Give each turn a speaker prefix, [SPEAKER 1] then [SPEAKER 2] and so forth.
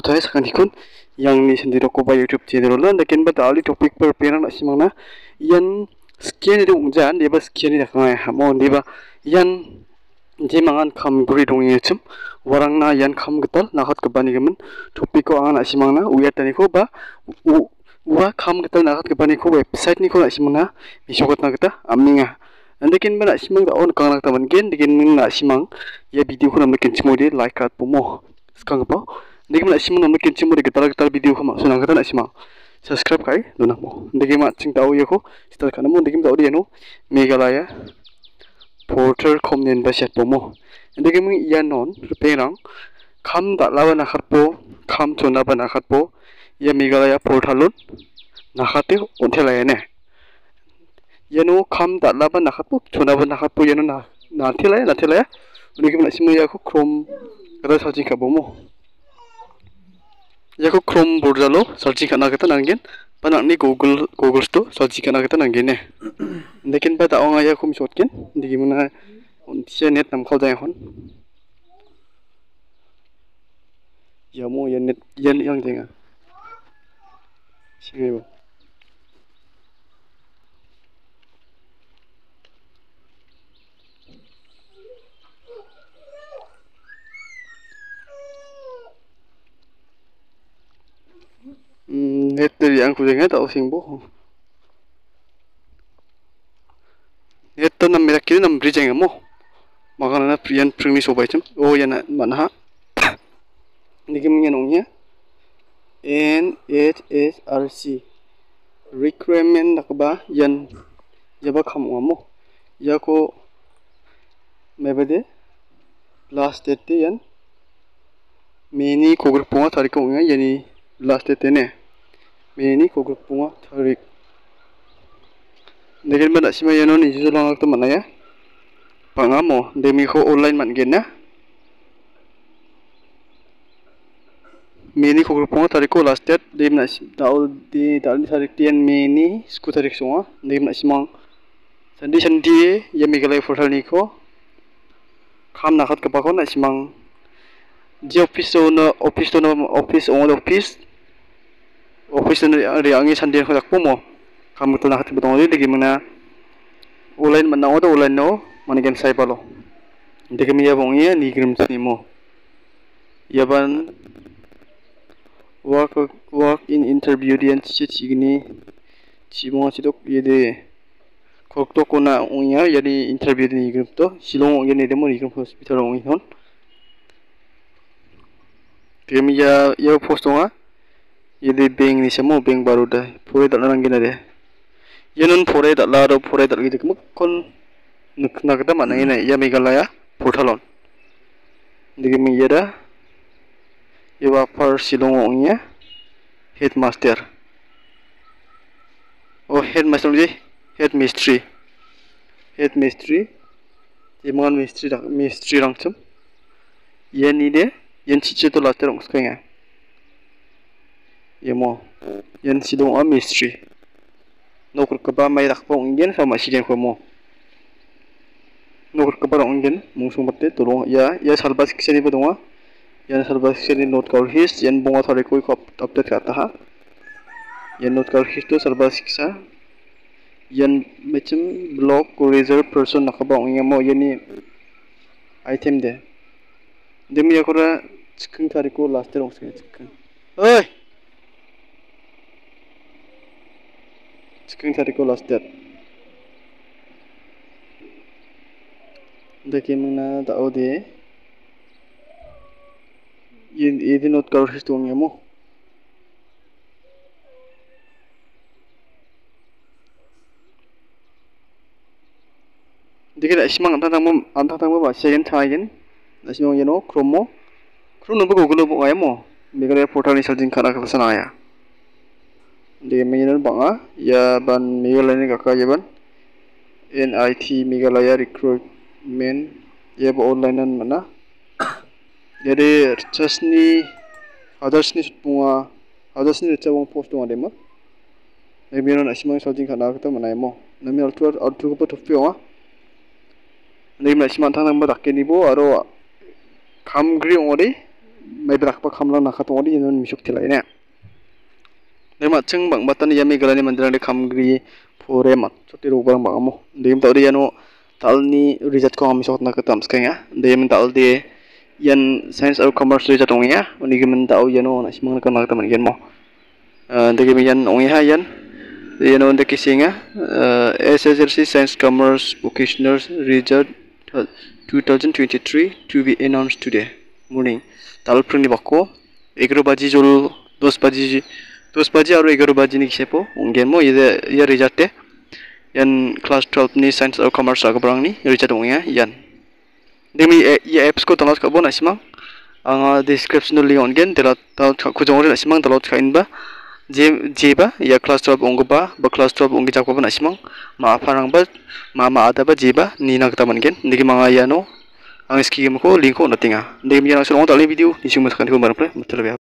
[SPEAKER 1] thai sakang dikun yang ni sendiri ko ba youtube channel la lekin ba dali topic per pena na simang na yan skin ni dong jan deba skin ni dakang ha mo deba yan je mangan kam guri dong ye chum warang na yan kam gital na khat ka bani gamen topic ko ang na uya tani ko ba wa kam gital na khat ka bani ko website ni ko na simang na misokot na kita aminga Andikin ba na simang daon kang nagtaman gen dikin min na simang ya video ko na makin simodi like at pumo skang pa dikin na simang na makin simodi gitar gitar video ko ma sunang kata na simang subscribe kai dona mo. Dikin ma ching tao ye ko start kana mo dikin tao di ano Meghalaya porter komnen set pumo dikin min iya non rupeng kam da lawa na khat po. Kam chona ba na khat po ya Meghalaya portalun na khate onthela ne yano kam dala ba nakhat po. Chona ba nakhat po yano na na thila na thila uni ke simu ya ko chrome. Kada searching ka bomo ya ko chrome browser lo searching kana kata nanggen panak ni google google sto searching kana kata nanggen ne lekin ba ta onga ya kum shotken digi muna sia net nam khau dai hon. Ya mo ya net yan yang jenga singai bo net dari ang kudenga tao singbo net to nam mera kiri nam bridge mo makana na priyan primi sobai chum o yana manha nikim yan ongnya N H S R C requirement nakba yan yaba kham mo yako mebede last date yan meni kogr ponga tarik ongnya yani last date ne meni kogr ponga tarik. Dekin ba sima yano ni jisu lang to manaya pangamo demi ko online man gen na meni kogr ponga tarik ko last date dem na daul di daul di tarik tian meni sku tarik songa dem na simang sandi sandi ya megalai portal ni ko kam nakat kapako na simang. Di office na office na office on office office na riangi sandi ko takpo mo kamu tu nak betul ni lagi mana online mana ada online no. Mana game saya palo jadi kami ya bongi ni grim ni mo. Ya ban work work in interview dia cici cigini cimo cidok ye de. Kok to kona unya jadi interview ni grim to silong ye ni demo ni grim hospital ongi hon. Kami ya ya post yedi bank ni samo bank baruda pore dal nang gina de yenun pore dal la ro pore dal gidi kum kon nukna gada mana ina ya megalaya portalon digi mi yeda yewa par silong ongnya headmaster. Oh headmaster ni head mystery head mystery yemongan mystery mystery rangchum yen ni de yen chiche to later ong skanga yemo. Yen sidong a mystery nokur ka ba mai rak pong ingen sama sigen ko mo nokur ka ba ong mung sung batte tulong ya ya salba section ba donga yan salba section note kaur his yan bunga thare koi ko update ka ta ha yan note kaur his to salba siksa yan mechim blog ko reserve person nakaba ong mo yani item de demi yakora chicken tariko last terong se chicken. Oi chicken tariko last ter देखिए मना दाओ दे ये ये दिन नोट कर हिस्ट होंगे मो देखिए इस्मांग अंता तंग अंता तंग बा सेकंड थाइगन इस्मांग ये no chromo Chrome number Google bo ayamo megare portal ni saljing kana ka sana ya de meyenan banga ya ban megalaya ni kaka ya NIT Meghalaya recruitment. Ya ba online nan mana. Jadi chasni others ni bunga others ni cha bong post bunga dema ne meyenan asimang saljing kana ka ta mana mo na me altu altu ko to pyo ne me asimang thang nang ba dakke ni bo aro kam gri ore mai brak pa khamlang na khatong di non misuk thilai ne le ma cheng bang batan yami galani mandirang de khamgri phore mat. Choti ro bang bang mo. Dem ta ri ano talni rijat ko amisok na katam skenga dem tal de yan science or commerce rijat ong ya uni gemen ta o yano na simang ka nak taman gen mo. De gemi yan ong ya yan. Yano de kisinga SSLC science commerce vocational rijat 2023 to be announced today morning. Tal prni bako 11 baji jol 10 baji 10 baji aro 11 baji ni kisepo onggen mo. Ye ye rijate yan class 12 ni science or commerce aga brang ni. Rijat ongya yan. Demi ye apps ko download kabo na simang. Anga description link ongen dela ta khujong re na simang download khain ba je je ba ya class 12 ong ba ba class 12 ong jak ba na simang. Ma pharang ba ma ma ada ba je ba ni na kata mangen nigi manga ya no. Ang ski ko link ko natinga dem yana sulong ta video. Ni simus kan ko mar pre mutel